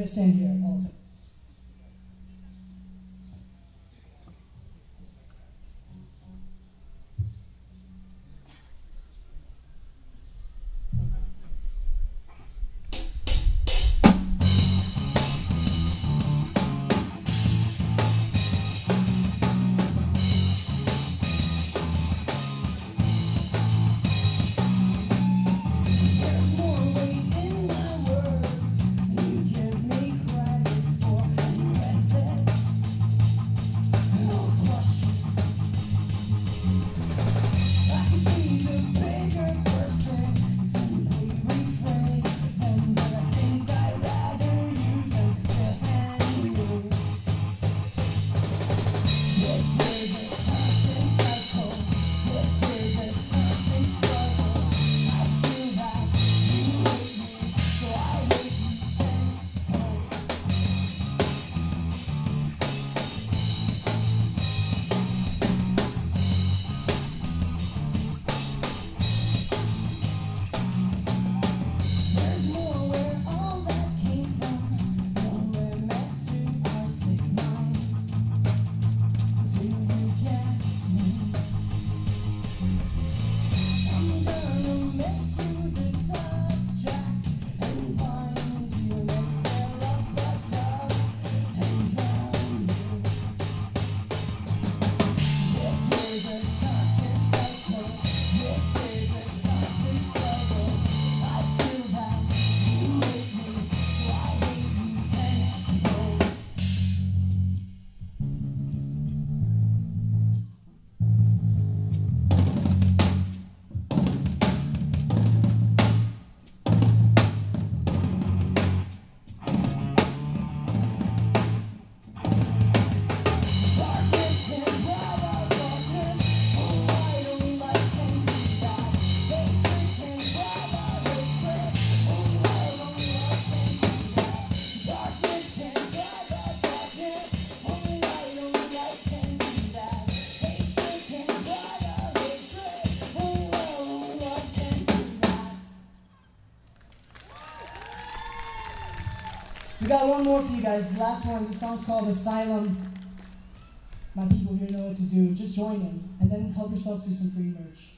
her Savior also. got one more for you guys. Last one. This song's called Asylum. My people here know what to do. Just join in, and then help yourself to some free merch.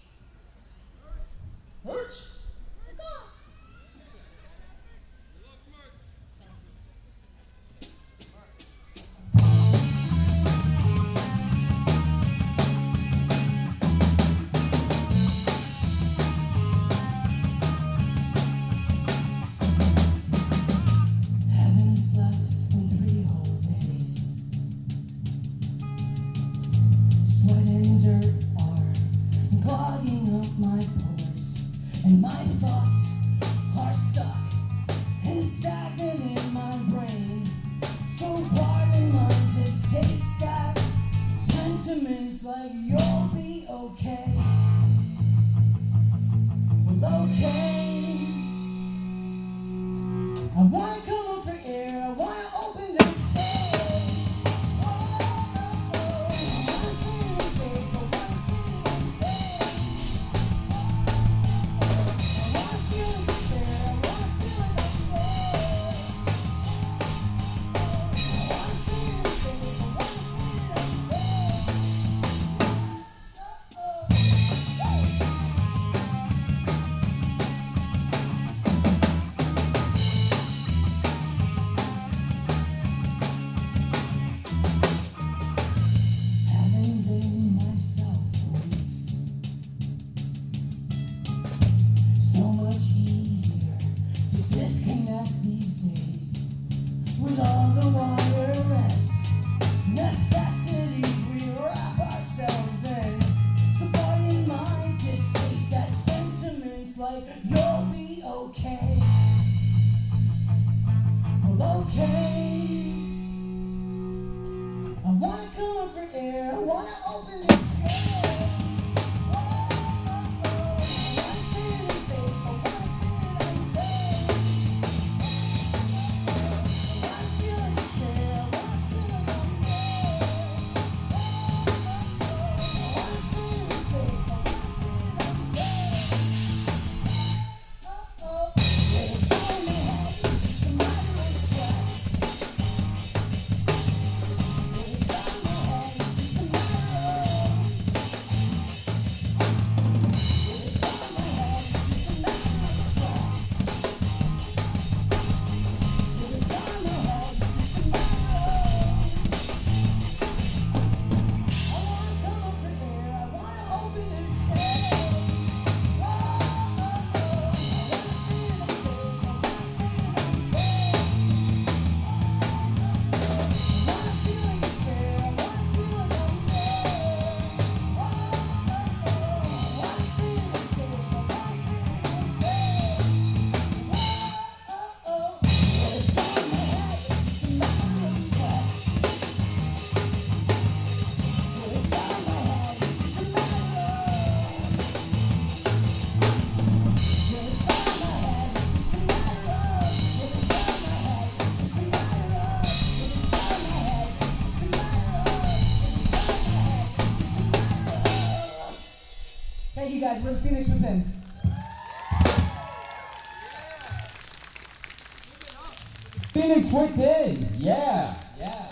Phoenix Within. Yeah, yeah.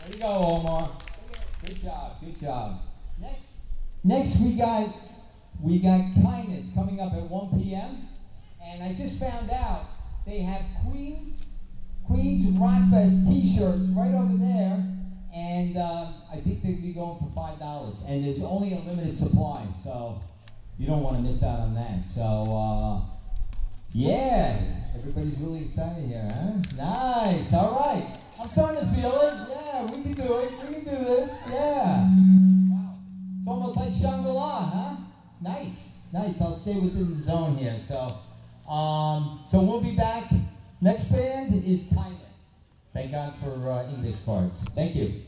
There you go, Omar. Good job, good job. Next, next we got we got kindness coming up at 1 p.m. And I just found out they have Queens Queens Rockfest T-shirts right over there, and uh, I think they'd be going for five dollars. And there's only a limited supply, so you don't want to miss out on that. So uh, yeah, everybody's really excited here, huh? Nice. All right. I'm starting to feel it. Yeah, we can do it. We can do this. Yeah. Wow. It's almost like Shangri-La, huh? Nice. Nice. I'll stay within the zone here. So, um, so we'll be back. Next band is Kindness. Thank God for uh, index cards. Thank you.